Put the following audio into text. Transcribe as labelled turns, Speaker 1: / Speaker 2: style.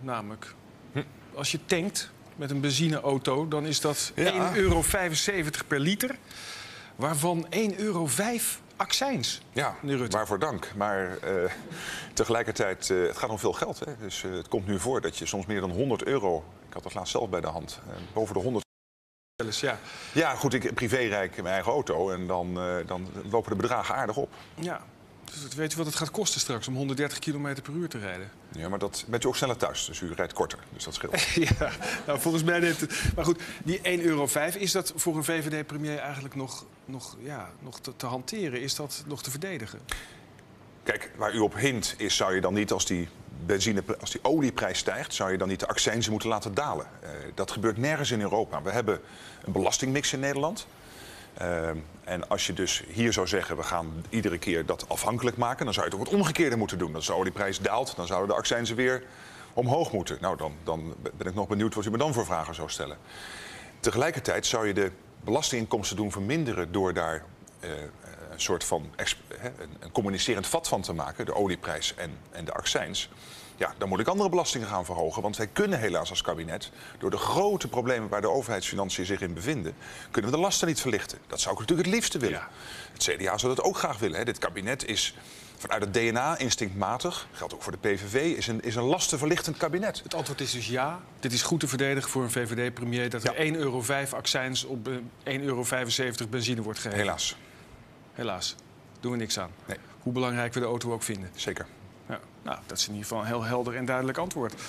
Speaker 1: namelijk. Als je tankt met een benzineauto, dan is dat
Speaker 2: Ja.
Speaker 1: 1,75 euro per liter. Waarvan 1,05 euro accijns.
Speaker 2: Ja, waarvoor dank. Maar eh, tegelijkertijd, eh, het gaat om veel geld. Hè? Dus eh, het komt nu voor dat je soms meer dan 100 euro... Ik had dat laatst zelf bij de hand. boven de 100
Speaker 1: Wel eens, Ja.
Speaker 2: Ja, goed, ik privé rijd mijn eigen auto en dan, dan lopen de bedragen aardig op.
Speaker 1: ja. Dus weet u wat het gaat kosten straks om 130 km per uur te rijden?
Speaker 2: Ja, maar dat bent u ook sneller thuis, dus u rijdt korter. Dus dat scheelt.
Speaker 1: Ja, nou volgens mij net. Maar goed, die 1,05 euro, is dat voor een VVD-premier eigenlijk nog, nog, ja, nog te, te hanteren? Is dat nog te verdedigen?
Speaker 2: Kijk, waar u op hint is, zou je dan niet als die benzine, als die olieprijs stijgt, zou je dan niet de accijnzen moeten laten dalen. Eh, dat gebeurt nergens in Europa. We hebben een belastingmix in Nederland. Eh, en als je dus hier zou zeggen, we gaan iedere keer dat afhankelijk maken, dan zou je ook het omgekeerde moeten doen. Als de olieprijs daalt, dan zouden de accijnzen weer omhoog moeten. Nou, dan, dan ben ik nog benieuwd wat u me dan voor vragen zou stellen. Tegelijkertijd zou je de belastinginkomsten doen verminderen door daar eh, een soort van een communicerend vat van te maken, de olieprijs en, en de accijns. Ja, dan moet ik andere belastingen gaan verhogen. Want wij kunnen helaas als kabinet, door de grote problemen waar de overheidsfinanciën zich in bevinden, kunnen we de lasten niet verlichten. Dat zou ik natuurlijk het liefste willen.
Speaker 1: Ja.
Speaker 2: Het CDA zou dat ook graag willen. Hè. Dit kabinet is vanuit het DNA instinctmatig, geldt ook voor de PVV, is een, is een lastenverlichtend kabinet.
Speaker 1: Het antwoord is dus ja. Dit is goed te verdedigen voor een VVD-premier... dat er
Speaker 2: Ja.
Speaker 1: 1,05 euro accijns op eh, 1,75 euro benzine wordt gegeven.
Speaker 2: Helaas,
Speaker 1: Helaas. Doen we niks aan.
Speaker 2: Nee.
Speaker 1: Hoe belangrijk we de auto ook vinden.
Speaker 2: zeker.
Speaker 1: Ja. Nou, dat is in ieder geval een heel helder en duidelijk antwoord.